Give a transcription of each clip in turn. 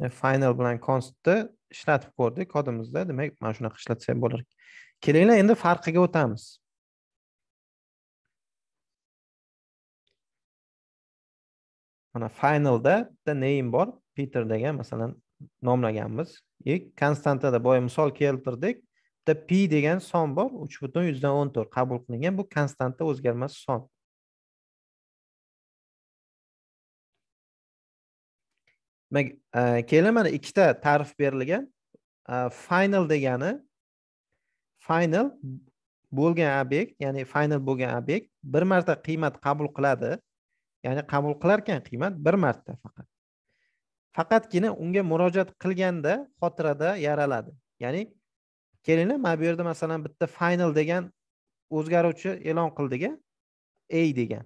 E, final bilan constni ishlatib ko'rdik. Kodimizda demak mana shunaqa ishlatsak bo'lar kelinglar endi farqiga o'tamiz. Mana finalda bitta name bor. Peter degan masalan nomlaganmiz. И konstantada boya misol keltirdik. Bitta p degan son bor. Uch butun yuzdan o'n to'rt qabul qilingan. Bu konstanta o'zgarmas son. Demak e, keyin mana ikkita ta'rif berilgan e, final degani final bo'lgan obyekt ya'ni final bo'lgan obyekt bir marta qiymat qabul qiladi. Ya'ni qabul qilar ekan qiymat bir marta faqat. Faqatgina unga murojaat qilganda xotirada yaraladi. Ya'ni kelinglar mana bu yerda masalan bitta final degan o'zgaruvchi e'lon qildik a degan.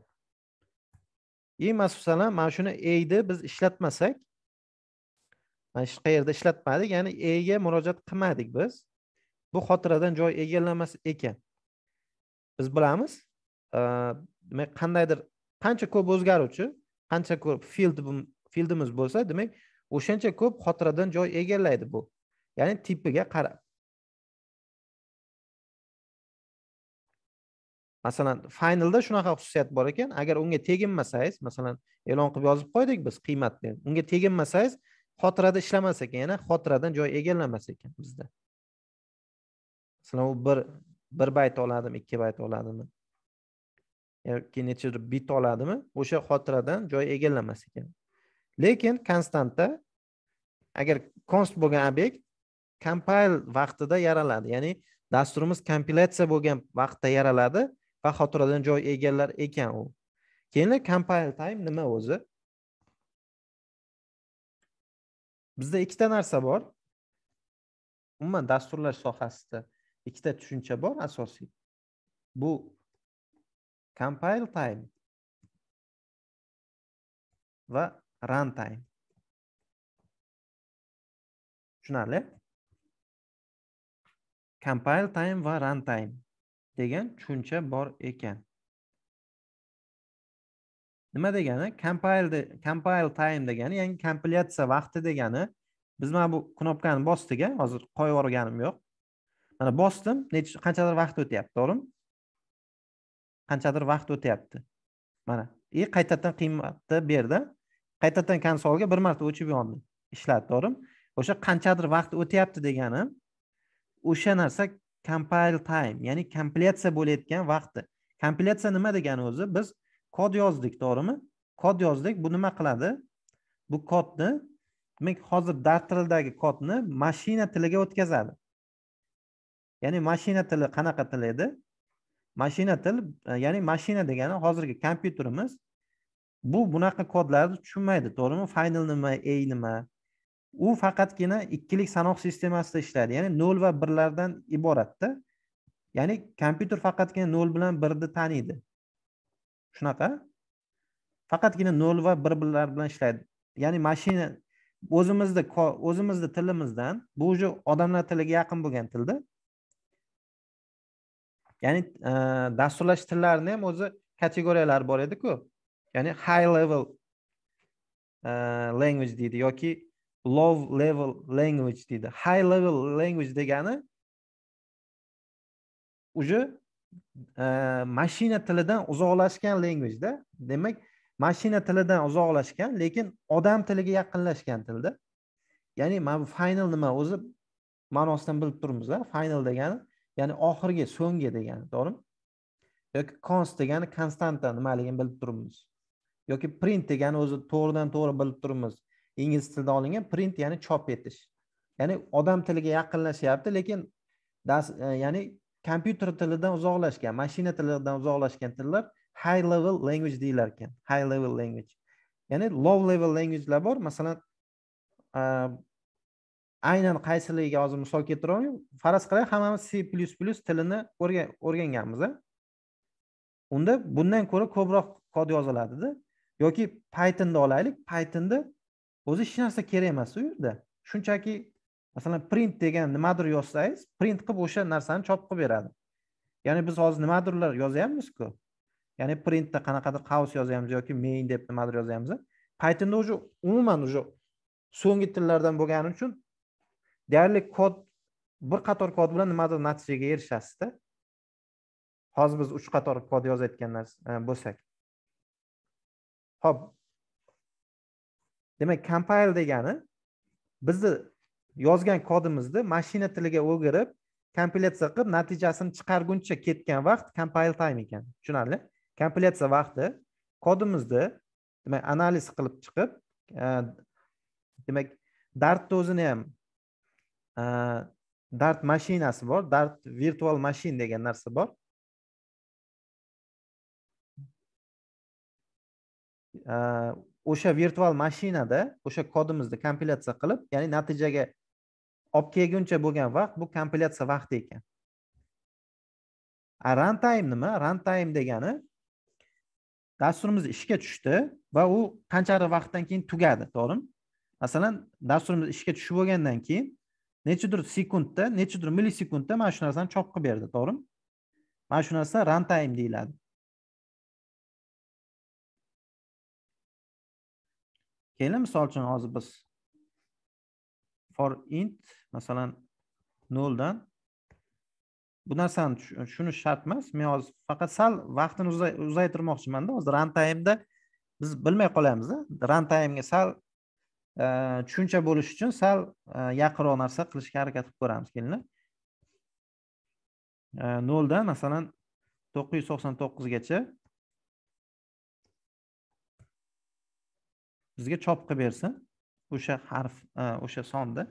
И masalan mana shuni a biz ishlatmasak mana shu qayerda ishlatmadik ya'ni ega murojaat qilmadik biz. Bu xotiradan joy egallamas ekan. Biz bilamiz e, demak qandaydir qancha ko'p o'zgaruvchi qancha ko'p field fieldimiz bo'lsa demak o'shancha ko'p xotiradan joy egallaydi bu. Ya'ni tipiga qarab. Masalan finalda shunaqa xususiyat bor ekan. Agar unga teginmasangiz masalan e'lon qilib yozib qo'ydik biz qiymatni. Unga teginmasangiz xotirada ishlamas ekan yana xotiradan joy egallamas ekan bizda. Masalan u bir bir bayt oladimi ikki bayt oladimi? Yoki necha bit oladimi? O'sha xotiradan joy egallamas ekan. Lekin konstanta agar konst bo'lgan obyekt compile vaqtida yaraladi ya'ni dasturimiz kompilyatsiya bo'lgan vaqtda yaraladi va xotiradan joy egallar ekan u. Keyin compile time nima o'zi? Bizda ikkita narsa bor. Umuman dasturlash sohasida ikkita tushuncha bor asosiy. Bu compile time va run time. Tushunarli? Compile time va run time degan tushuncha bor ekan. Nima degani? Compile compile time degani ya'ni kompilyatsiya vaqti degani. Biz mana bu knopkani bosdik hozir qo'yib yuborganim yo'q. Mana bosdim necha qanchadir vaqt o'tyapti to'g'rimi? Qanchadir vaqt o'tyapti. Mana и qaytadan qiymatni berdi. Qaytadan konsolga bir marta o'chib yondi ishladi to'g'rimi? O'sha qanchadir vaqt o'tyapti degani o'sha narsa compile time ya'ni kompilyatsiya bo'layotgan vaqti. Kompilyatsiya nima degani o'zi? Biz kod yozdik to'g'rimi? Kod yozdik. Bu nima qiladi? Bu kodni demak hozir dart tilidagi kodni mashina tiliga o'tkazadi. Ya'ni mashina tili qanaqa til edi? Mashina til e, ya'ni mashina degani hozirgi kompyuterimiz bu bunaqa kodlarni tushunmaydi to'g'rimi? Final nima a nima? U faqatgina ikkilik sanoq sistemasida ishlaydi. Ya'ni nol va birlardan iboratda. Ya'ni kompyuter faqatgina nol bilan birni taniydi. Shunaqa. Faqatgina nol va bir birlar bilan ishlaydi. Ya'ni mashina o'zimizni o'zimizni tilimizdan bu уже odamlar tiliga yaqin bo'lgan tilda. Ya'ni e, dasturlash tillarini ham o'zi kategoriyalari bor ediku ya'ni high level e, language deydi yoki low level language deydi. High level language degani уже Э, mashina tilidan uzoqlashgan languageda. Demak mashina tilidan uzoqlashgan lekin odam tiliga yaqinlashgan tilda. Ya'ni mana bu final nima o'zi? Ma'nosidan bilib turibmiz final degani ya'ni oxirgi so'nggi degani to'g'rimi? Yoki cons degani konstanta nimaligini bilib turibmiz. Yoki print degani o'zi to'g'ridan to'g'ri bilib turibmiz. Ingliz tilidan olingan print ya'ni chop etish. Ya'ni odam tiliga yaqinlashyapti lekin e, ya'ni kompyuter tilidan uzoqlashgan mashina tilidan uzoqlashgan tillar high level language deyilar ekan. High level language. Ya'ni low level languagelar bor. Masalan aynan qaysiligiga hozir misol keltira olmayman faraz qilaylik hammamiz c plyus plyus tilini o'rganganmiz unda bundan ko'ra ko'proq kod yoziladida yoki pythonni olaylik. Pythonni o'zi hech narsa kerak emas u yerda. Shunchaki masalan print degan nimadir yozsangiz print qilib o'sha narsani chop qilib beradi. Ya'ni biz hozir nimadirlar yozyapmizku? Ya'ni printda qanaqadir qavs yozyapmiz yoki main deb nimadir yozyapmiz pythonda уже umuman уже so'nggi tillardan bo'lgani uchun deyarli kod bir qator kod bilan nimadir natijaga erishasizda. Hozir biz uch qator kod yozayotgan e, bo'lsak. Ho'p. Demak compile degani bizni yozgan kodimizni mashina tiliga o'girib kompilyatsiya qilib natijasini chiqarguncha ketgan vaqt compile time ekan. Tushunarli? Kompilyatsiya vaqti. Kodimizni demak analiz qilib chiqib e, demak dartni o'zini ham e, dart mashinasi bor dart virtual machine degan narsa bor. E, o'sha virtual mashinada o'sha kodimizni kompilyatsiya qilib ya'ni natijaga olib kelguncha bo'lgan vaqt bu kompilyatsiya vaqti ekan. A runtime nima? Runtime degani dasturimiz ishga tushdi va u qanchalik vaqtdan keyin tugadi to'g'rimi? Masalan dasturimiz ishga tushib bo'lgandan keyin nechadir sekundda nechadir millisekundda mana shu narsani chop qilib berdi to'g'rimi? Mana shu narsa runtime deyiladi. Keling misol uchun hozir biz for int masalan noldan bu narsani tushunish shart emas. Men hozir faqat sal vaqtini uzaytirmoqchimanda. Hozir rantimeda biz bilmay qolamiz rantimega sal e, tushuncha bo'lishi uchun sal e, yaqinroq narsa qilishga harakat qilib ko'ramiz. Kelinglar e, noldan masalan to'qqiz yuz to'qson to'qqizgacha bizga chop qilib bersin. O'sha harf e, o'sha sonni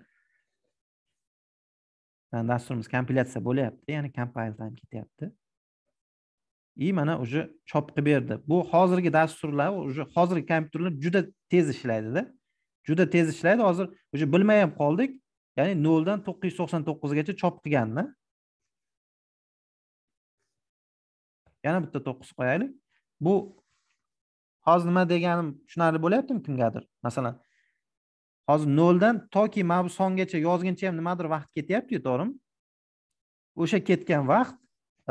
dasturimiz kompilyatsiya bo'lyapti ya'ni compile time ketyapti. И mana уже chop qilib berdi. Bu hozirgi dasturlar уже hozirgi kompyuterlar juda tez ishlaydida. Juda tez ishlaydi. Hozir уже bilmay ham qoldik. Ya'ni noldan to'qqiz yuz to'qson to'qqizgacha chop qilganni yana bitta to'qqiz qo'yaylik. Bu hozir nima deganim tushunarli bo'lyaptimi kimgadir? Masalan hozir noldan toki mana bu songacha yozguncha ham nimadir vaqt ketyaptiyu to'g'rimi? O'sha ketgan vaqt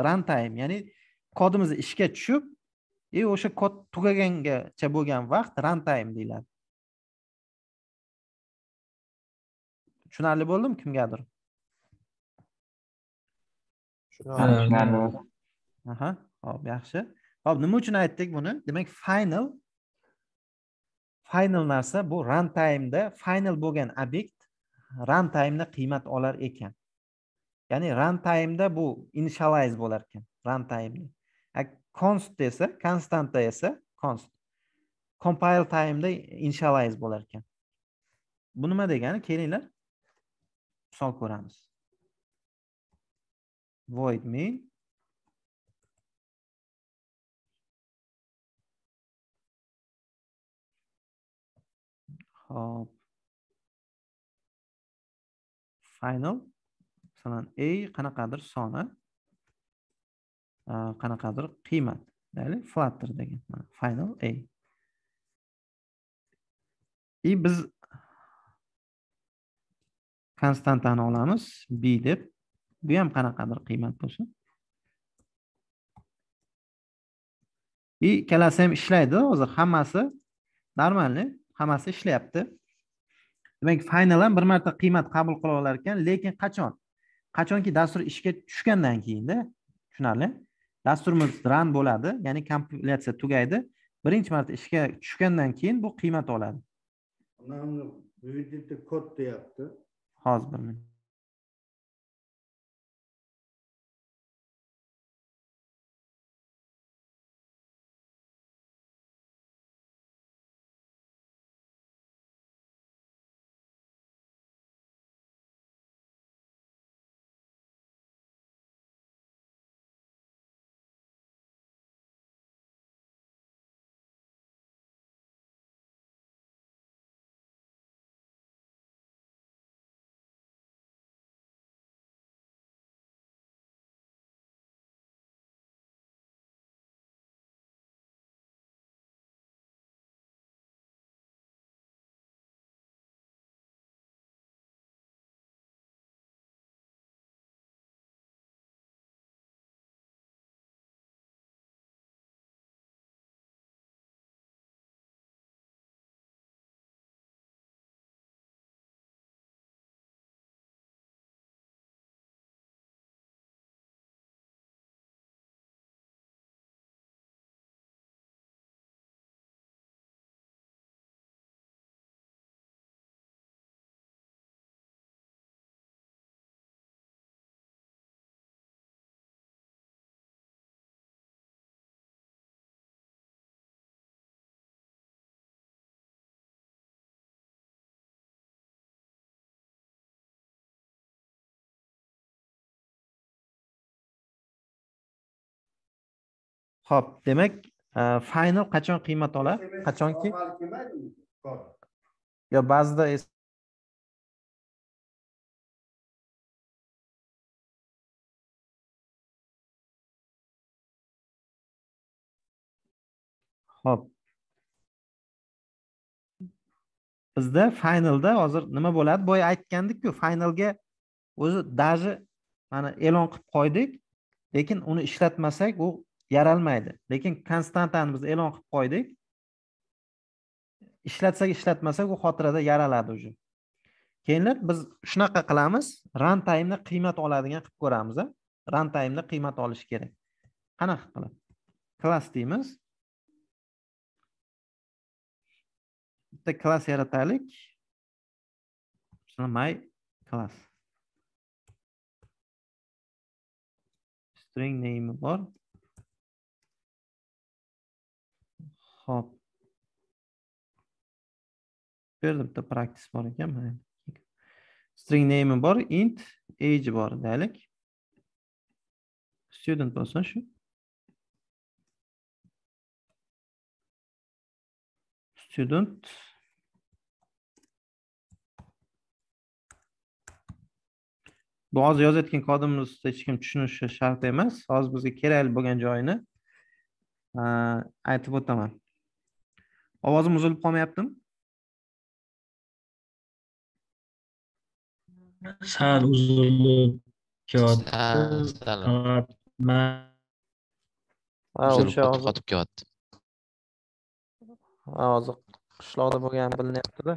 runtime ya'ni kodimiz ishga tushib и o'sha kod tugagangacha bo'lgan vaqt runtime deyiladi. Tushunarli bo'ldimi kimgadir? Tushunarli. Aha ho'p yaxshi. Ho'p nima uchun aytdik buni? Demak final final narsa bu runtimeda final bo'lgan obyekt runtimeda qiymat olar ekan. Ya'ni runtimeda bu initialize bo'lar ekan runtimeda const desa konstanta esa const. Compile timeda initialize bo'lar ekan. Bu nima degani kelinglar? Misol ko'ramiz. Void main hop final. Masalan a qanaqadir soni. Qanaqadir qiymat. Mayli flutter degan. Final a. И biz konstantani olamiz. B deb. Bu ham qanaqadir qiymat bo'lsin. И ikkalasi ham ishlaydi. Hozir hammasi normalniy hammasi ishlayapti. Demak final ham bir marta qiymat qabul qila olar ekan lekin qachon? Qachonki dastur ishga tushgandan keyinda tushunarli dasturimiz run bo'ladi ya'ni kompilyatsiya tugaydi. Birinchi marta ishga tushgandan keyin bu qiymat oladi. Bu yerda kod deyapti. Hozir bir minut ho'p demak e, final qachon qiymat oladi qachonki? yo ba'zida ho'p bizda finalda hozir nima bo'ladi? Boya aytgandikku finalga o'zi даже mana e'lon qilib qo'ydik. Lekin uni ishlatmasak u yaralmaydi. Lekin konstantani biz e'lon qilib qo'ydik. Ishlatsak ishlatmasak u xotirada yaraladi уже keyinlar biz shunaqa qilamiz. Run timeni qiymat oladigan qilib ko'ramiz a run qiymat olishi kerak. Qanaqa qilib? Klass deymiz. Bitta klass yarataylik. My class. String name bor. Xo'p. Bu yerda bitta practice bor ekan mana. String name bor, int age bor deylik. Student bo'lsin shu. Student Bu hozir yozayotgan kodimizda hech kim tushunishi shart emas. Hozir bizga kerakli bo'lgan joyini aytib o'taman. Ovozim uzilib qolmayaptimi? sal uzilib o'sha qotib kelyapti. hozir qishloqda bo'lgani bilinyapti-da.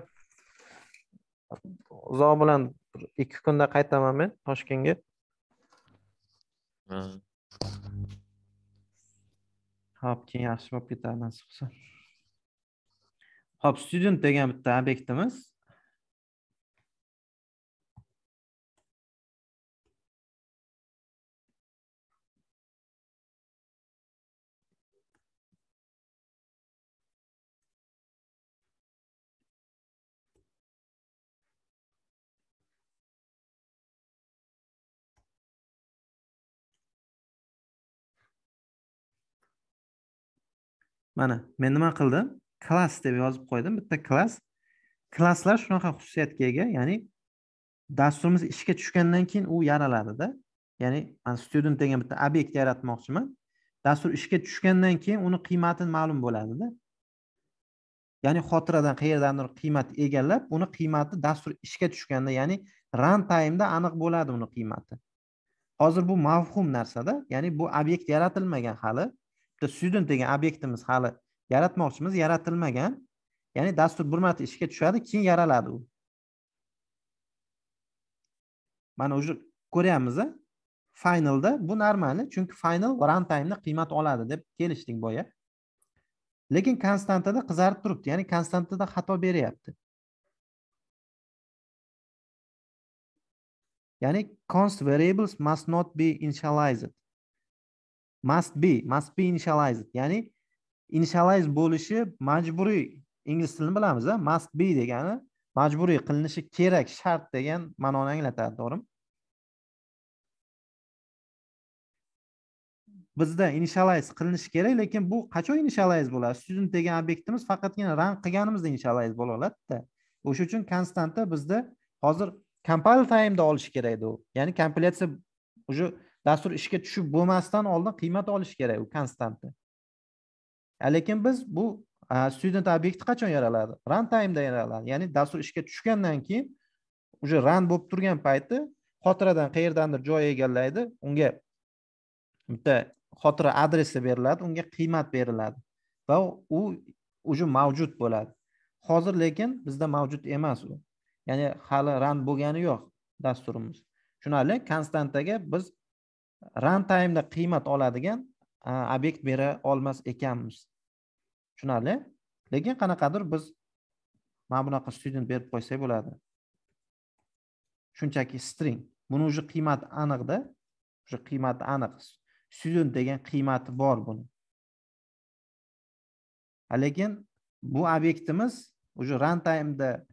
Uzoq bilan bir ikki kunda qaytaman men Toshkentga. Hmm. Hop, keyin yaxshi bo'lib ketadi nasib qilsa. Hop, student degan bitta obyektimiz. Mana men nima qildim? Klass deb yozib qo'ydim. Bitta klass. Klasslar shunaqa xususiyatga ega, ya'ni dasturimiz ishga tushgandan keyin u yaraladida. Ya'ni man student degan bitta obyekt yaratmoqchiman. Dastur ishga tushgandan keyin uni qiymati ma'lum bo'ladida. Ya'ni xotiradan qayerdandir qiymat egallab, uni qiymati dastur ishga tushganda, ya'ni run time'da aniq bo'ladi uni qiymati. Hozir bu mavhum narsada, ya'ni bu obyekt yaratilmagan hali. bitta student degan obyektimiz hali yaratmoqchimiz yaratilmagan. Ya'ni dastur bir marta ishga tushadi keyin yaraladi u. Mana уже ko'ryapmiz a finalda bu normali chunki final runtime'da qiymat oladi deb kelishdik boya. Lekin konstantada qizarib turibdi ya'ni konstantada xato beryapti. Ya'ni const variables must not be initialized. Must be must be initialized. Ya'ni initialize bo'lishi majburiy. Ingliz tilini bilamiz a must be degani majburiy qilinishi kerak shart degan ma'noni anglatadi to'g'rimi? Bizda initialize qilinishi kerak lekin bu qachon initialize bo'ladi? Student degan obyektimiz faqatgina ran qilganimizda initialize bo'la oladida. O'sha uchun konstanta bizda hozir compile time'da olishi kerak edi u ya'ni kompilyatsiya уже dastur ishga tushib bo'lmasdan oldin qiymat olishi kerak u konstanta lekin biz bu student obyekti qachon yaraladi? Run time'da yaraladi. Ya'ni dastur ishga tushgandan keyin уже run bo'lib turgan payti xotiradan qayerdandir joy egallaydi unga bitta xotira adresi beriladi unga qiymat beriladi va u уже mavjud bo'ladi. Hozir lekin bizda mavjud emas u. Ya'ni hali run bo'lgani yo'q dasturimiz. Tushunarli konstantaga biz run time'da qiymat oladigan obyekt bera olmas ekanmiz. Tushunarli? Lekin qanaqadir biz mana bunaqa student berib qo'ysak bo'ladi. Shunchaki string. Buni уже qiymati aniqda уже qiymati aniq. Student degan qiymati bor buni. Lekin bu obyektimiz уже runtime'da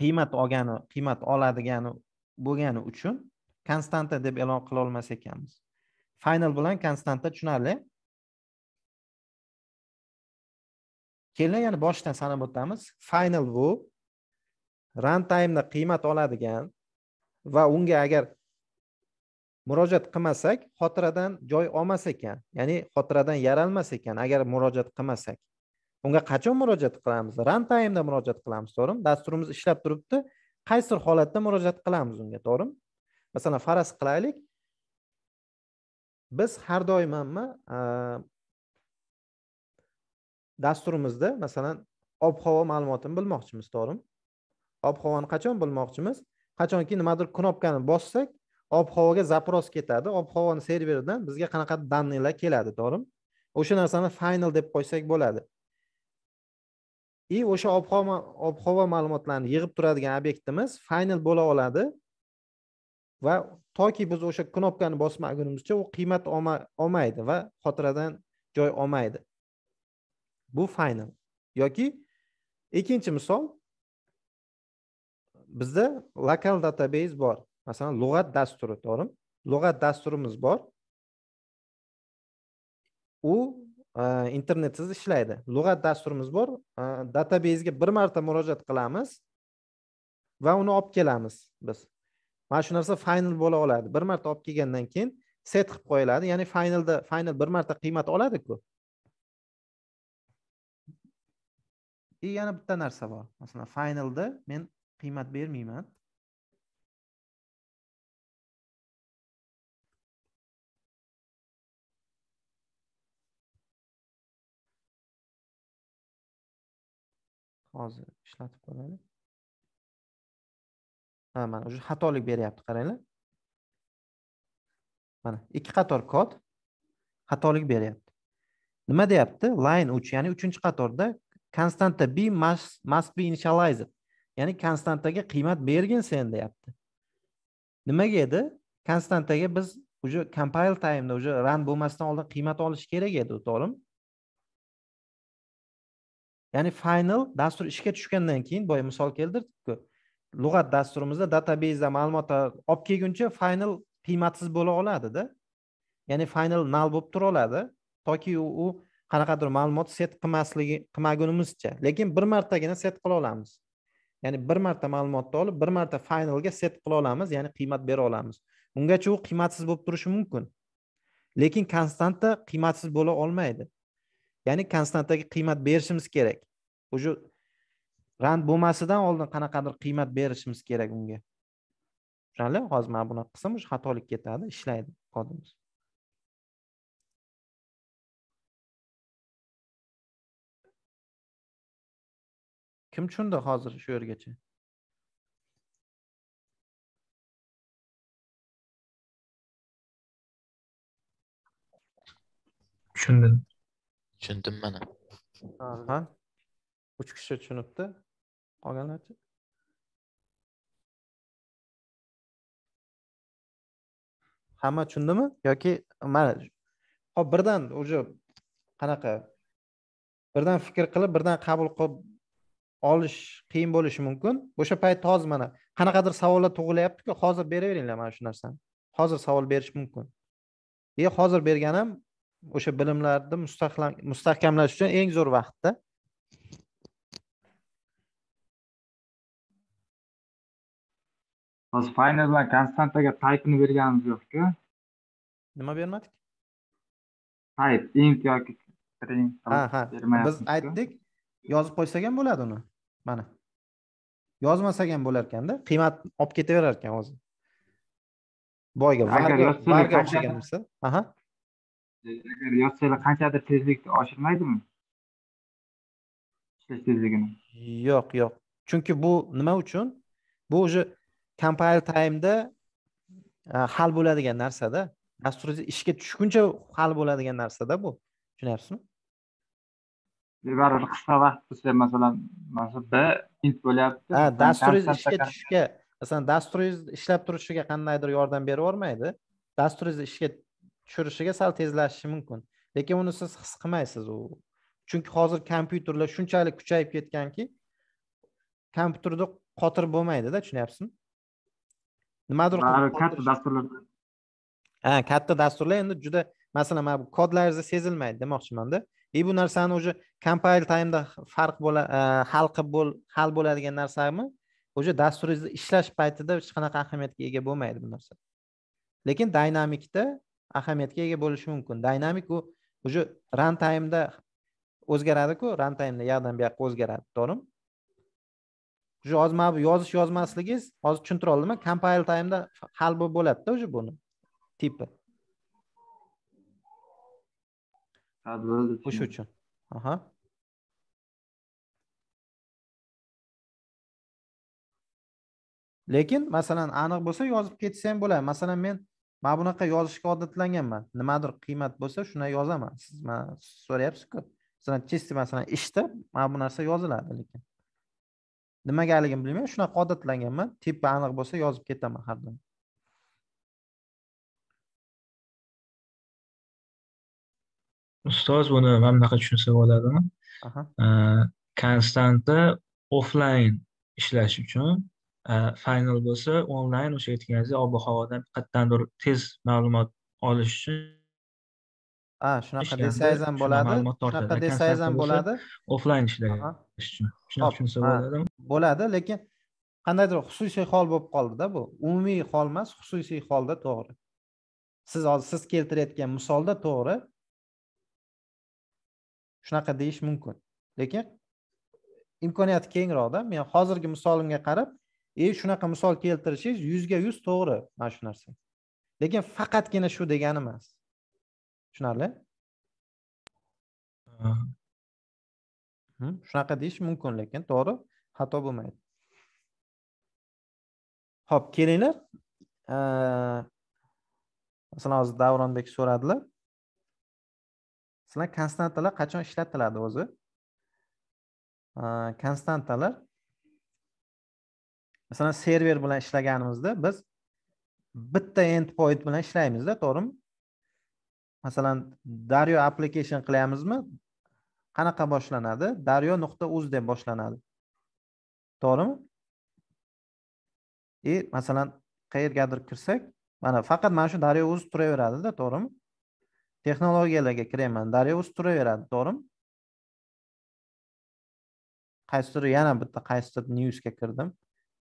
qiymat olgani qiymat oladigani bo'lgani uchun konstanta deb e'lon qila olmas ekanmiz. final bilan konstantda tushunarli. Kelinglar yana boshidan sanab o'tamiz. Final bu runtime'ni qiymat oladigan va unga agar murojaat qilmasak xotiradan joy olmas ekan. Ya'ni xotiradan yaralmas ekan agar murojaat qilmasak. Unga qachon murojaat qilamiz? Runtime'da murojaat qilamiz to'g'rimi? Dasturimiz ishlab turibdi. Qaysi holatda murojaat qilamiz unga to'g'rimi? Masalan faraz qilaylik. Biz har doim hamma dasturimizda masalan ob havo ma'lumotini bilmoqchimiz to'g'rimi? Ob havoni qachon bilmoqchimiz? Qachonki nimadir knopkani bossak ob havoga запрос ketadi. Ob havoni serveridan bizga qanaqadir данныйlar keladi to'g'rimi? O'sha narsani final deb qo'ysak bo'ladi. И o'sha ob havo ob havo ma'lumotlarini yig'ib turadigan obyektimiz final bo'la oladi. Va toki biz o'sha knopkani bosmagunimizcha u qiymat olmaydi va xotiradan joy olmaydi. Bu final. Yoki ikkinchi misol bizda lokal database bor. Masalan lug'at dasturi to'g'rimi? Lug'at dasturimiz bor. U e, internetsiz ishlaydi. Lug'at dasturimiz bor. E, Databasega bir marta murojaat qilamiz va uni olib kelamiz biz. Mana shu narsa final bo'la oladi. Bir marta olib kelgandan keyin set qilib qo'yiladi. Ya'ni finalda final bir marta qiymat oladiku. И yana bitta narsa bor. Masalan finalda men qiymat bermayman. Hozir ishlatib ko'raylik ha mana уже xatolik beryapti qaranglar. Mana ikki qator kod xatolik beryapti. Nima deyapti? Line uch ya'ni uchinchi qatorda konstanta b must, must be initialized ya'ni konstantaga qiymat bergin sen deyapti. Nimaga edi? Konstantaga biz уже compile timeda уже run bo'lmasdan oldin qiymat olish kerak edi to'g'rimi? Ya'ni final dastur ishga tushgandan keyin boya misol keltirdikku. Lug'at dasturimizda databazeda ma'lumotlar olib kelguncha final qiymatsiz bo'la oladida. Ya'ni final null bo'lib tura oladi. Toki u qanaqadir ma'lumot set qilmasligi qilmagunimizcha. Lekin bir martagina set qila olamiz. Ya'ni bir marta ma'lumotni olib bir marta finalga set qila olamiz ya'ni qiymat bera olamiz. Ungacha u qiymatsiz bo'lib turishi mumkin. Lekin konstanta qiymatsiz bo'la olmaydi. Ya'ni konstantaga qiymat berishimiz kerak. Уже rand bo'lmasidan oldin qanaqadir qiymat berishimiz kerak unga. Tushunarli hozir mana bunaqa qilsam уже xatolik ketadi ishlaydi kodimiz kim tushundi hozir shu yergacha? Tushundim. Tushundim mana. Ha uch kishi tushunibdi qolganlarchi hamma tushundimi? Yoki mana hop birdan уже qanaqa? Birdan fikr qilib birdan qabul qilib olish qiyin bo'lishi mumkin. O'sha paytda hozir mana qanaqadir savollar tug'ilyaptiku hozir beraveringlar mana shu narsani. Hozir savol berish mumkin. И hozir berganim o'sha bilimlarni mustahkamlash uchun eng zo'r vaqtda hozir final bilan konstantaga type'ni berganimiz yo'qku. Nima bermadik? Type int yoki string ha ha. biz aytdik yozib qo'ysak ham bo'ladi uni? Mana. Yozmasak ham bo'lar ekanda qiymat olib ketaverar ekan o'zi boyga varga o'xshagan narsa aha. Agar yozsanglar qanchadir tezlikni oshirmaydimi? Ishlash tezligini. Yo'q yo'q. Chunki bu nima uchun? Bu уже compile timeda hal bo'ladigan narsada dasturingiz ishga tushguncha hal bo'ladigan narsada bu. Tushunyapsizmi baribir qisqa vaqt bo'lsa masalan b int bo'lyapti. Ha dasturingiz ishga tushishga masalan dasturingiz ishlab turishiga qandaydir yordam berib yubormaydi dasturingizni ishga tushirishiga sal tezlashishi mumkin. Lekin uni siz his qilmaysiz u. Chunki hozir kompyuterlar shunchalik kuchayib ketganki kompyuterda qotirib bo'lmaydida tushunyapsizmi nimadir katta dasturlar. Ha katta dasturlar endi juda masalan mana bu kodlaringizda sezilmaydi demoqchimanda. И bu narsani уже compile time'da farq bo'la e, hal qilib bo'l hal bo'ladigan narsami уже dasturingizda ishlash paytida hech qanaqa ahamiyatga ega bo'lmaydi bu narsa. Lekin dynamicda ahamiyatga ega bo'lishi mumkin. Dynamic u уже run time'da o'zgaradiku run time'da u yoqdan bu yoqqa o'zgaradi to'g'rimi bu yozish yozmasligingiz hozir tushuntira oldimmi compile time'da hal bo'lib bo'ladida уже buni tipi. O'sha uchun. Aha. Lekin masalan aniq bo'lsa yozib ketsa ham bo'ladi. Masalan men mana bunaqa yozishga odatlanganman. Nimadir qiymat bo'lsa shuni yozaman. Siz man so'rayapsizku. Masalan чисто masalan ishda mana bu narsa yoziladi lekin nimagaligini bilmayman. Shunaqa odatlanganman. Tipi aniq bo'lsa yozib ketaman har doim. Ustoz buni mana bunaqa tushunsa bo'ladimi? Aha. Konstantda offline ishlash uchun e, final bo'lsa onlayn o'sha aytganingizdek ob havodan qayerdandir tez ma'lumot olish uchun ha shunaqa desangiz ham bo'ladi. shunaqa desangiz ham konstanta bo'ladi. offline ishlash Uchun shunaqa Hop, tushunsa bo'ladimi bo'ladi lekin qandaydir xususiy hol bo'lib qoldida bu. Umumiy hol emas xususiy holda to'g'ri. Siz hozir siz keltirayotgan misolda to'g'ri. Shunaqa deyish mumkin. Lekin imkoniyati kengroqda. Men hozirgi misolimga qarab e shunaqa misol keltirishingiz yuzga yuz to'g'ri mana shu narsa. Lekin faqatgina shu degani emas. Tushunarli shunaqa deyish mumkin lekin to'g'ri xato bo'lmaydi. Ho'p kelinglar. Masalan hozir davronbek so'radilar. Sizlar konstantalar qachon ishlatiladi o'zi? Konstantalar. Masalan server bilan ishlaganimizda biz bitta endpoint bilan ishlaymizda to'g'rimi? Masalan daryo application qilyapmizmi? Qanaqa boshlanadi? daryo nuqta uz deb boshlanadi. To'g'rimi? И masalan qayergadir kirsak mana faqat mana shu daryo uz turaveradida to'g'rimi? Texnologiyalarga kirayman daryo uz turaveradi to'g'rimi? Qaysidir yana bitta qaysidir newsga kirdim.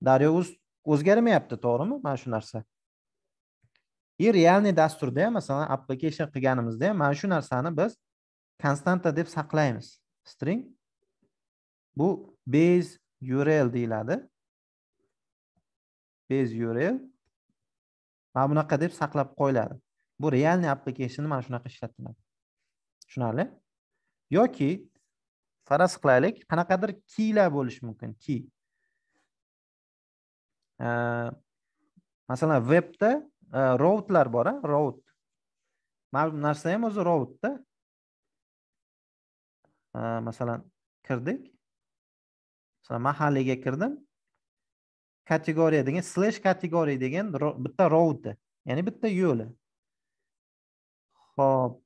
Daryo uz o'zgarmayapti to'g'rimi? Mana shu narsa. И realniy dasturda ham masalan application qilganimizda ham mana shu narsani biz konstanta deb saqlaymiz. String bu base url deyiladi. Base url mana bunaqa deb saqlab qo'yiladi. Bu realniy application mana shunaqa ishlatiladi. Tushunarli? Yoki faraz qilaylik qanaqadir kiylar bo'lishi mumkin key. Masalan webda e, routlar bor a rout. Mana bu narsa ham o'zi routda. Masalan kirdik. Masalan mahalliyga kirdim. Kategoriya degan slash kategoriya degan bitta routi ya'ni bitta yo'li. Ho'p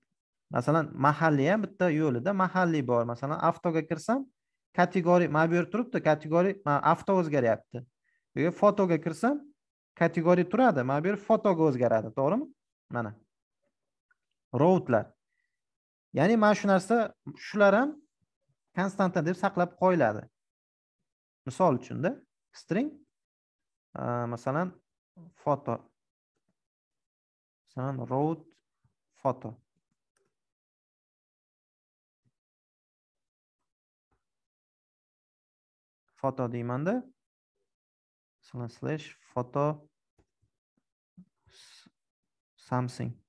masalan mahalliy ham bitta yo'lida mahalliy bor. Masalan avtoga kirsam kategoriya mana bu yerda turibdi kategoriya avto o'zgaryapti. Bu yerga fotoga kirsam kategoriya turadi mana bu yer fotoga o'zgaradi. To'g'rimi? Mana. Routlar ya'ni mana shu narsa shular ham konstanta deb saqlab qo'yiladi. Misol uchunda string masalan foto. Masalan road foto foto deymanda masalan slash foto something.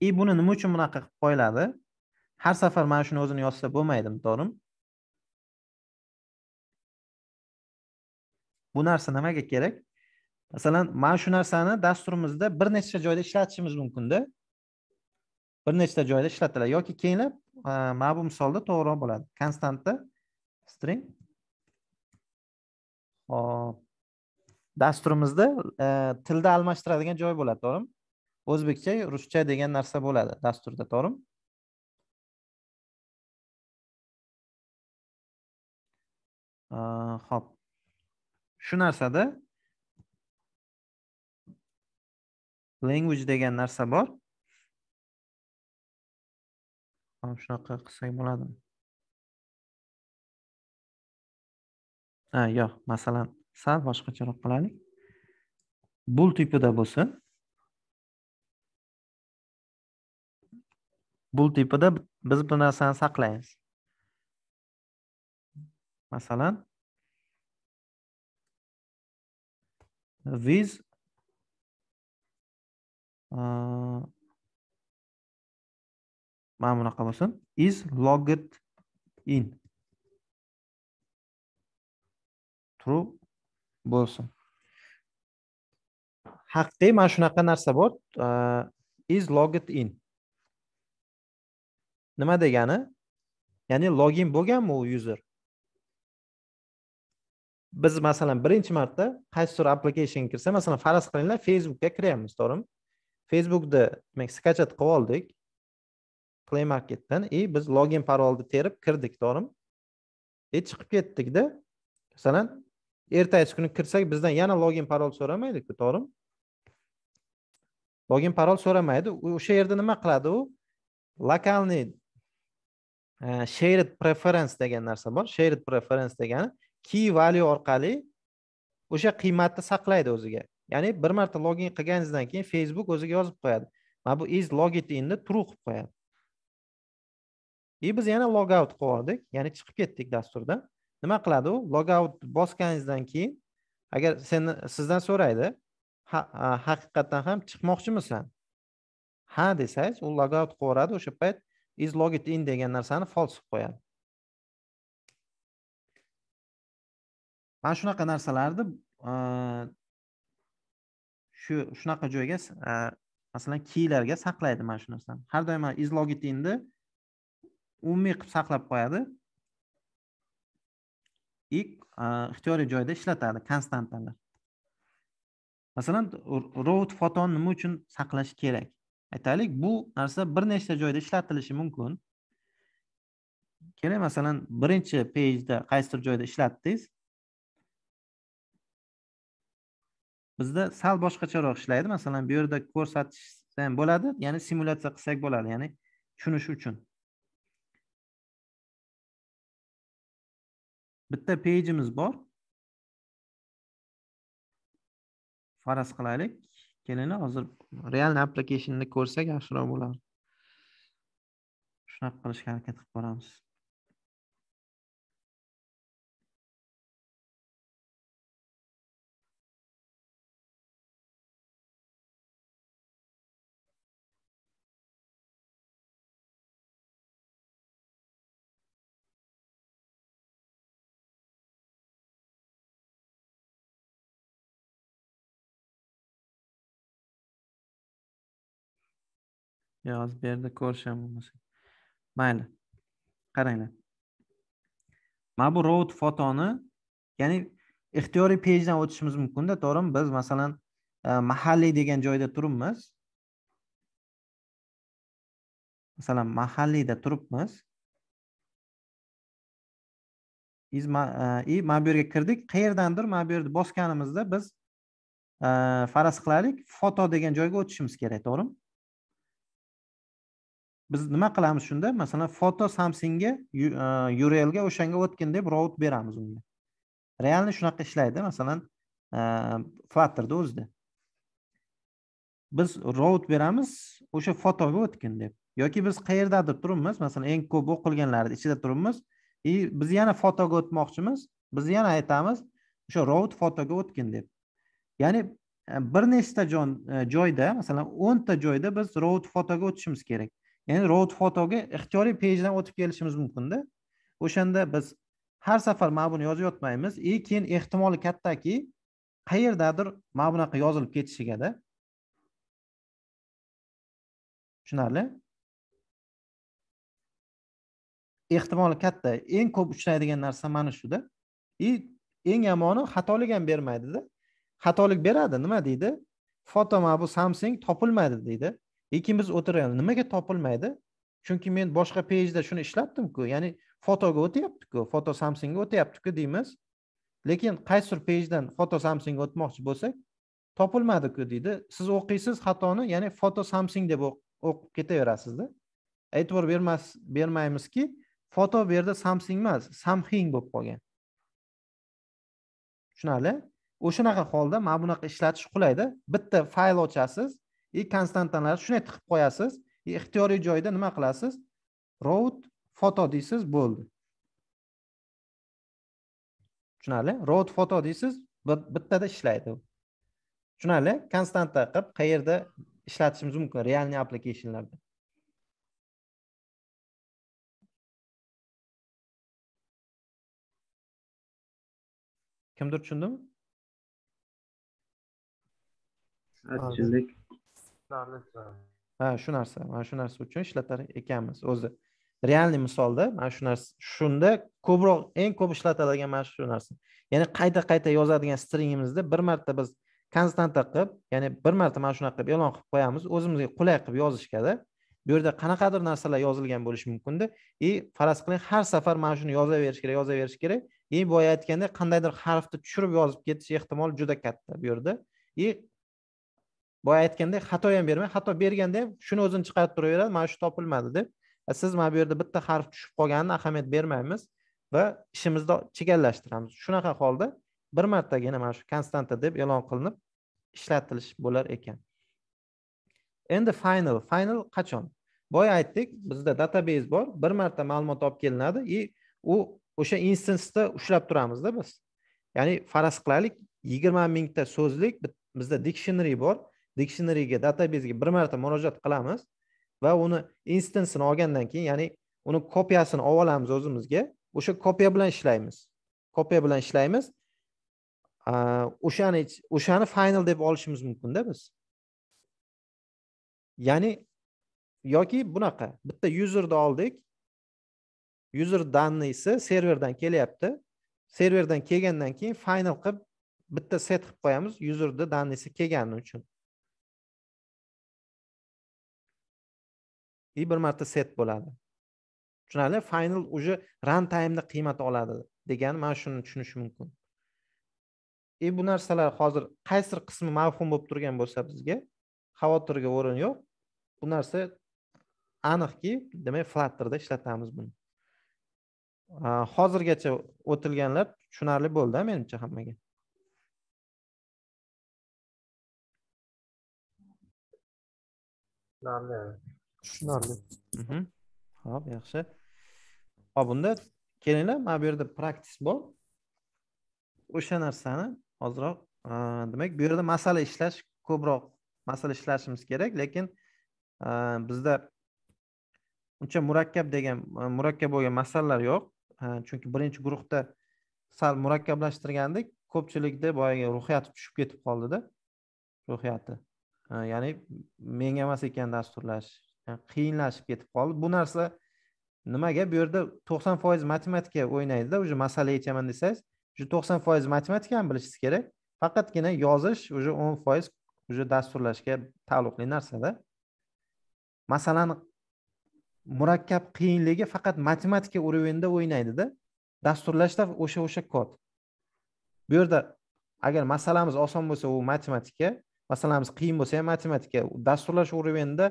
И buni nima uchun bunaqa qilib qo'yiladi? Har safar mana shuni o'zini yozsa bo'lmaydimi to'g'rimi? Bu narsa nimaga kerak? Masalan mana shu narsani dasturimizda bir nechta joyda ishlatishimiz mumkinda bir nechta joyda ishlatiladi yoki kenglab e, mana bu misolda to'g'riroq bo'ladi. Konstantda string. Hop. Dasturimizda e, tilda almashtiradigan joy bo'ladi to'g'rimi? O'zbekcha ruscha degan narsa bo'ladi dasturda to'g'rimi? Ho'p. Shu narsada language degan narsa bor. Shunaqa qilsak bo'ladimi? Ha yo'q masalan sal boshqacharoq qilaylik. Bul tipida bo'lsin. Bul tipida biz bu narsani saqlaymiz. Masalan with uh, mana bunaqa bo'lsin. Is logged in. True bo'lsin. Haqiqiy mana shunaqa narsa bor. Uh, is logged in. Nima degani? Ya'ni login bo'lganmi u user? Biz masalan birinchi marta qaysidir applicationga kirsa masalan faraz qilinglar facebookga kiryapmiz to'g'rimi? Facebookni demak skachat qilib oldik. Play marketdan и biz login parolni terib kirdik to'g'rimi? И chiqib ketdikda masalan ertasi kuni kirsak bizdan yana login parol so'ramaydiku to'g'rimi? Login parol so'ramaydi. O'sha yerda nima qiladi u? Lokalniy shared preference degan narsa bor. Shared preference degani key value orqali o'sha qiymatni saqlaydi o'ziga. Ya'ni bir marta login qilganingizdan keyin facebook o'ziga yozib qo'yadi. Mana bu is logit inni true qilib qo'yadi. И biz yana log out qilib yubordik ya'ni chiqib ketdik dasturdan nima qiladi u? Log out bosganingizdan keyin agar seni sizdan so'raydi haqiqatdan ham chiqmoqchimisan ha desangiz u log out qilib yuboradi. O'sha payt is logit in degan narsani false qilib qo'yadi. Mana shunaqa narsalarni e, shu shunaqa joyga e, masalan keylarga saqlaydi mana shu narsani. Har doim is logit inni umumiy qilib saqlab qo'yadi. И e, ixtiyoriy joyda ishlatadi konstantalar masalan root foton nima uchun saqlash kerak? Aytaylik bu narsa bir nechta joyda ishlatilishi mumkin. Keling masalan birinchi pejda qaysidir joyda ishlatdingiz? Bizda sal boshqacharoq ishlaydi masalan bu yerda ko'rsatishsa ham bo'ladi ya'ni simulyatsiya qilsak bo'ladi ya'ni tushunish uchun. Bitta pejimiz bor. Faraz qilaylik. Kelini hozir real applicationni ko'rsak yaxshiroq bo'lardi. Shunaqa qilishga harakat qilib ko'ramiz yoz hozir bu yerda ko'risham bo'lmasa. Mayli qaranglar. Mana bu road fotoni ya'ni ixtiyoriy pejdan o'tishimiz mumkinda. To'g'rimi? Biz masalan e, mahalliy degan joyda turibmiz. Masalan mahalliyda turibmiz. И mana e, bu yerga kirdik. Qayerdandir mana bu yerda bosganimizda biz e, faraz qilaylik foto degan joyga o'tishimiz kerak to'g'rimi? Biz nima qilamiz shunda? Masalan foto samsungga e, urlga o'shanga o'tgin deb rout beramiz unga. Realni shunaqa ishlaydi masalan e, flutterda o'zida. Biz rout beramiz o'sha fotoga o'tgin deb. Yoki biz qayerdadir turibmiz? Masalan eng ko'p o'qilganlarni ichida turibmiz. И biz yana fotoga o'tmoqchimiz. Biz yana aytamiz o'sha rout fotoga o'tgin deb. Ya'ni e, bir nechta joyda masalan o'nta joyda biz rout fotoga o'tishimiz kerak. Ya'ni road fotoga ixtiyoriy pejdan o'tib kelishimiz mumkinda. O'shanda biz har safar mana buni yozayotmaymiz. И keyin ehtimoli kattaki qayerdadir mana bunaqa yozilib ketishigada tushunarli? Ehtimoli katta. Eng ko'p uchraydigan narsa mana shuda. И eng yomoni xatolik ham bermaydida. Xatolik beradi. Nima deydi? Foto mana bu samsung topilmadi deydi. Ikkimiz o'tiraylik nimaga topilmaydi? Chunki men boshqa pejda shuni ishlatdimku. Ya'ni fotoga o'tyaptiku. Foto samsungga o'tyaptiku deymiz. Lekin qaysidir pejdan foto samsungga o'tmoqchi bo'lsak topilmadiku deydi. Siz o'qiysiz xatoni ya'ni foto samsung deb o'qib ketaverasizda. E'tibor bermas bermaymizki foto bu yerda samsung emas samhing bo'lib qolgan. Tushunarli? O'shanaqa holda mana bunaqa ishlatish qulayda. Bitta fayl ochasiz и konstantalarni shunday tiqib qo'yasiz и ixtiyoriy joyda nima qilasiz? Road foto deysiz bo'ldi. Tushunarli? Road foto deysiz bittada ishlaydi u. Tushunarli? Konstanta qilib qayerda ishlatishimiz mumkin? Realniy applicationlarda. Kimdir tushundimi tushundik ha shu narsa mana shu narsa uchun ishlatar ekanmiz o'zi. Realniy misolda mana shu narsa shunda ko'proq eng ko'p ishlatiladigan mana shu narsa. Ya'ni qayta qayta yozadigan stringimizda bir marta biz konstanta qilib ya'ni bir marta mana shunaqa qilib e'lon qilib qo'yamiz o'zimizga qulay qilib yozishgada bu yerda qanaqadir narsalar yozilgan bo'lishi mumkinda. И faraz qiling har safar mana shuni yozaverish kerak yozaverish kerak. И boya aytgandek qandaydir harfni tushirib yozib ketish ehtimoli juda katta bu yerda. И boya aytgandek xato ham bermay xato berganda ham shuni o'zini chiqarib turaveradi mana shu topilmadi deb. E, siz mana bu yerda bitta harf tushib qolganini ahamiyat bermaymiz va ishimizni chigallashtiramiz. Shunaqa holda bir martagina mana shu konstanta deb e'lon qilinib ishlatilish bo'lar ekan. Endi final. Final qachon? Boya aytdik bizda database bor bir marta ma'lumot olib kelinadi и u o'sha instansda ushlab turamizda biz. Ya'ni faraz qilaylik yigirma mingta so'zlik bizda dictionary bor. Dictionaryga databasega bir marta murojaat qilamiz va uni instansini olgandan keyin ya'ni uni kopiyasini olib olamiz o'zimizga o'sha kopiya bilan ishlaymiz. Kopiya bilan ishlaymiz. O'shani o'shani final deb olishimiz mumkinda biz. Ya'ni yoki bunaqa bitta userni oldik. User данныйsi serverdan kelyapti. Serverdan kelgandan keyin final qilib bitta set qilib qo'yamiz userni данныйsi kelgani uchun. И bir marta set bo'ladi. Tushunarli? Final уже run time'ni qiymati oladi degani mana shuni tushunish mumkin. И bu narsalar hozir qaysir qismi mavhum bo'lib turgan bo'lsa bizga xavotirga o'rin yo'q. Bu narsa aniqki demak flatterda ishlatamiz buni. Hozirgacha o'tilganlar tushunarli bo'ldi menimcha hammaga? Tushunarli. Tushunarli mhm. ho'p yaxshi. Hop bunda kelinglar mana bu yerda praktis bor. O'sha narsani hozirroq demak bu yerda masala ishlash ko'proq masala ishlashimiz kerak lekin bizda uncha murakkab degan murakkab bo'lgan masalalar yo'q. Chunki birinchi guruhda sal murakkablashtirgandik ko'pchilikda boyagi ruhiyati tushib ketib qoldida. Ruhiyati. Ya'ni menga emas ekan dasturlash. Qiyinlashib ketib qoldi. Bu narsa nimaga? Bu yerda to'qson foiz matematika o'ynaydida уже masala yechaman desangiz уже to'qson foiz matematikani bilishingiz kerak. Faqatgina yozish уже o'n foiz уже dasturlashga taalluqli narsada. Masalani murakkab qiyinligi faqat matematika уровеньda o'ynaydida dasturlashda o'sha o'sha kod. Bu yerda agar masalamiz oson bo'lsa u matematika masalamiz qiyin bo'lsa ham matematika dasturlash уровеньda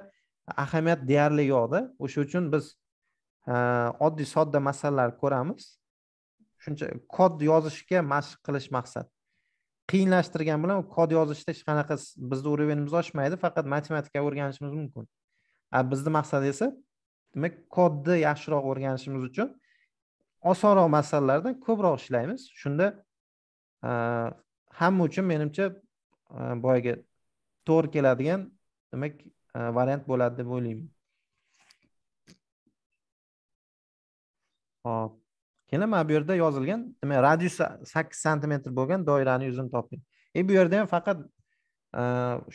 ahamiyat deyarli yo'qda. O'sha uchun biz oddiy sodda masalalar ko'ramiz. Shuncha kod yozishga mashq qilish maqsad. Qiyinlashtirgan bilan kod yozishda hech qanaqa bizni уровеньimiz oshmaydi faqat matematika o'rganishimiz mumkin. A bizni maqsad esa demak kodni yaxshiroq o'rganishimiz uchun osonroq masalalardan ko'proq ishlaymiz. Shunda hamma uchun menimcha boyagi to'g'ri keladigan demak E, variant bo'ladi deb o'ylayman. Hop. Keling mana bu yerda yozilgan demak radiusi sakkiz santimetr bo'lgan doirani yuzini toping. E bu yerda ham faqat e,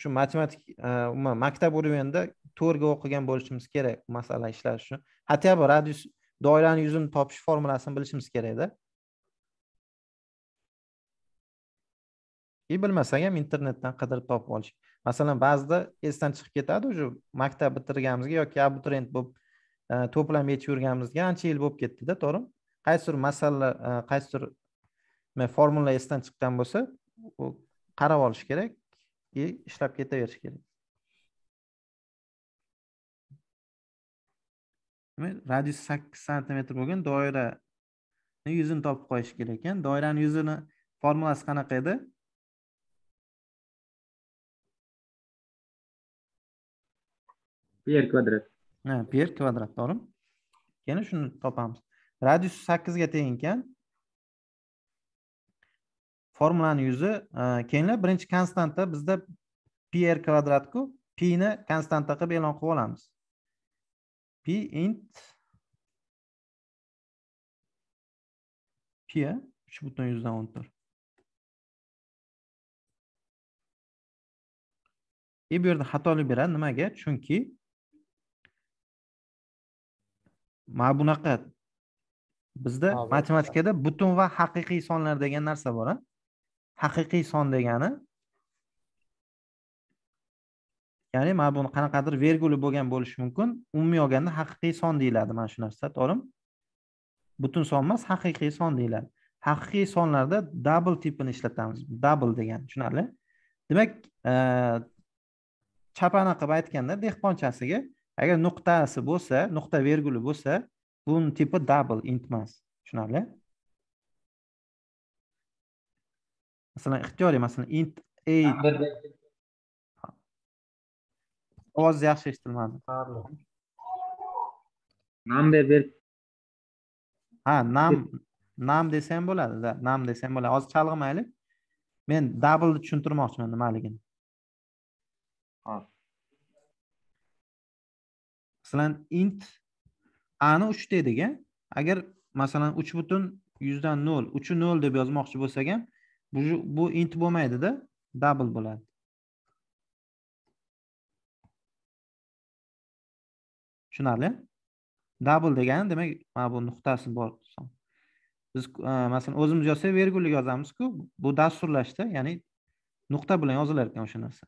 shu matematik e, umuman maktab уровеньda to'rtga o'qigan bo'lishimiz kerak masala ishlash uchun. Хотя бы radius doirani yuzini topish formulasini bilishimiz kerakda и bilmasak ham internetdan qidirib topib olish. Masalan ba'zida esdan chiqib ketadi уже maktab bitirganimizga yoki abituriyent bo'lib e, to'plam yechib yurganimizga ancha yil bo'lib ketdida to'g'rimi? Qaysidir masalalar e, qaysidir formula esdan chiqqan bo'lsa u qarab olish kerak и ishlab ketaverish kerak. Demak radius sakkiz santimetr bo'lgan doirani yuzini topib qo'yish kerak ekan. Doirani yuzini formulasi qanaqa edi? Pi kvadrat. Ha pi kvadrat to'g'rimi? Keyin shuni topamiz. Radius sakkizga teng ekan formulani yuzi e, keyinlar birinchi konstanta bizda pi r kvadratku pi ni konstanta qilib e'lon qilib olamiz. Pi int pi uch butun yuzdan o'n to'rt и bu yerda xatolik beradi. Nimaga? Chunki mana bunaqa. Bizda matematikada butun va haqiqiy sonlar degan narsa bor a haqiqiy son degani ya'ni mana buni qanaqadir verguli bo'lgan bo'lishi mumkin. Umumiy olganda haqiqiy son deyiladi mana shu narsa to'g'rimi? Butun son emas haqiqiy son deyiladi. Haqiqiy sonlarda double tipini ishlatamiz. Double degani tushunarli. Demak chapana qilib aytganda dehqonchasiga agar nuqtasi bo'lsa nuqta verguli bo'lsa buni tipi double int emas. Tushunarli? Masalan ixtiyoriy masalan int eight ovoz yaxshi eshitilmadi. Number ber ha nam nam desa ham bo'ladi да nam desa ham bo'ladi. Hozir chalg'imaylik. Men double tushuntirmoqchiman nimaligini masalan int ani uch dedik a agar masalan uch butun yuzdan nol uchi nol deb yozmoqchi bo'lsak ham bu bu int bo'lmaydida double bo'ladi. Tushunarli? Double degani e, demak mana bu nuqtasi bor. Son. biz masalan o'zimiz yozsak vergullik yozamizku. Bu dasturlashda ya'ni nuqta bilan yozilar ekan o'sha narsa.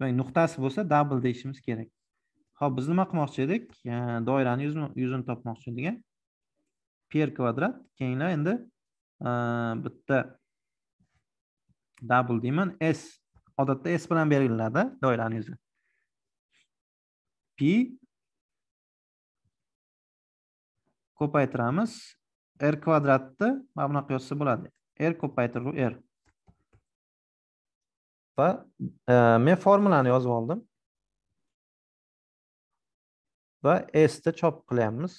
Nuqtasi bo'lsa double deyishimiz kerak. Ho'p biz nima qilmoqchi edik? Doirani yuzini topmoqchi edik per kvadrat keyinlar endi e, bitta double deyman s odatda s bilan belgilanadi doirani yuzi. Pi ko'paytiramiz r kvadratni mana bunaqa yozsa bo'ladi. R ko'paytiruv r. va e, э, men formulani yozib oldim. Va s ni chop qilyapmiz.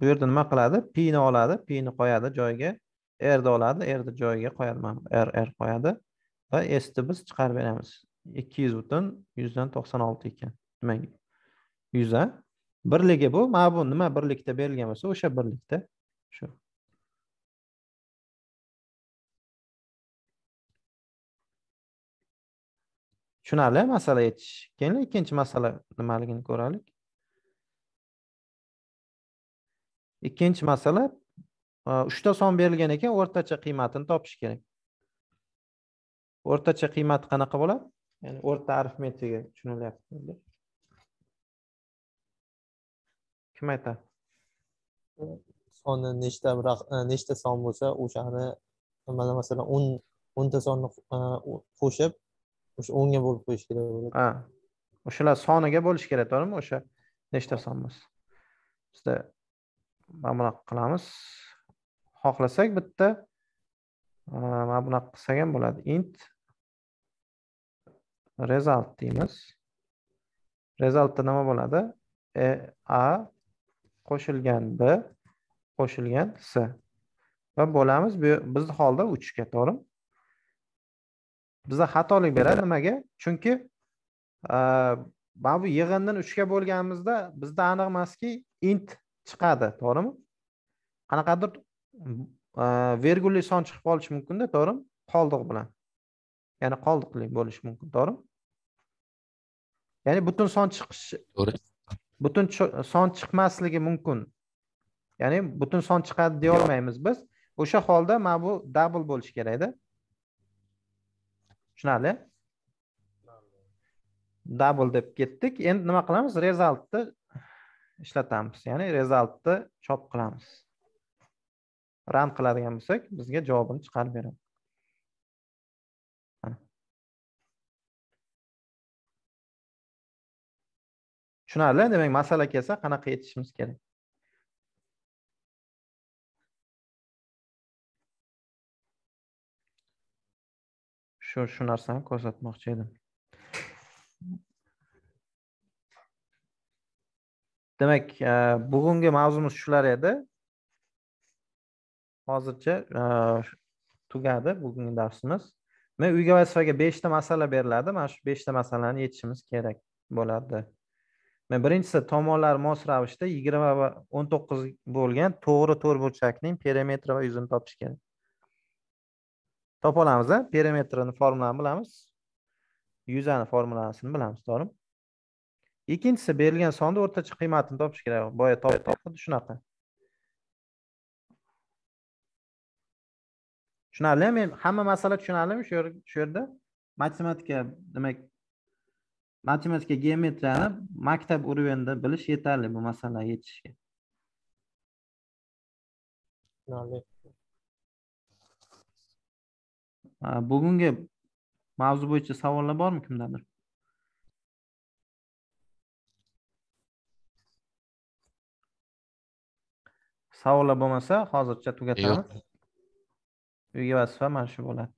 Bu yerda nima qiladi? P ni oladi. P ni qo'yadi joyiga r ni oladi. R ni joyiga qo'yadi. Mana r r qo'yadi. Va s ni biz chiqarib beramiz. Ikki yuz butun yuzdan to'qson olti ekan. Demak a birligi bu. Mana bu nima? Birlikda berilgan bo'lsa o'sha birlikda. Shu. Tushunarli masala aytish keyin ikkinchi masala nimaligini ko'raylik. Ikkinchi masala e, uchta son berilgan ekan o'rtacha qiymatini topish kerak. O'rtacha qiymati qanaqa bo'ladi? Ya'ni o'rta arifmetiga tushunilyapti kim aytadi? Sonni nechta e, nechta son bo'lsa o'shani masalan o'n o'nta sonni e, qo'shib o'sha o'nga bo'lib qo'yish kerak bo'ladi. Ha o'shalar soniga bo'lish kerak to'g'rimi? O'sha nechta son bo'lsa bizda mana bunaqa qilamiz. Xohlasak bitta mana bunaqa qilsak ham bo'ladi. Int result deymiz. Resultda nima bo'ladi? E a qo'shilgan b qo'shilgan s. Va bo'lamiz bu bizni holda uchga to'g'rimi? Bizda xatolik beradi nimaga? Chunki e, mana bu yig'indan uchga bo'lganimizda bizda aniq emaski int chiqadi to'g'rimi? Qanaqadir e, vergulli son chiqib qolishi mumkinda to'g'rimi? Qoldiq bilan. Ya'ni qoldiqli bo'lishi mumkin to'g'rimi? Ya'ni butun son chiqishi To'g'ri. butun son chiqmasligi mumkin. Ya'ni butun son chiqadi deya olmaymiz biz. O'sha holda mana bu double bo'lishi kerakda tushunarli? Double deb ketdik. Endi nima qilamiz? Resultni ishlatamiz. Ya'ni resultni chop qilamiz. Ran qiladigan bo'lsak bizga javobini chiqarib beradi. Tushunarli? Demak masala kelsa qanaqa yechishimiz kerak? Shu shu narsani ko'rsatmoqchi edim. Demak e, bugungi mavzumiz shular edi. Hozircha e, tugadi bugungi darsimiz. Men uyga vazifaga beshta masala beriladi. Mana shu beshta masalani yechishimiz kerak bo'ladi. Men birinchisi tomonlari mos ravishda yigirma va o'n to'qqiz bo'lgan to'g'ri to'rtburchakning perimetri va yuzini topish kerak. Topa olamiz a perimetrini formulasini bilamiz. Yuzani formulasini bilamiz to'g'rimi? Ikkinchisi berilgan sonni o'rtacha qiymatini topish kerak. Boya xuddi shunaqa. Tushunarlimi? Men hamma masala tushunarlimi shu yer- shu yerda? Matematika demak matematika geometriyani maktab уровеньda bilish yetarli bu masalalarni yechishga tushunarli bugungi mavzu bo'yicha savollar bormi kimdadir savollar bo'lmasa hozircha tugatamiz. Uyga vazifa mana shu bo'ladi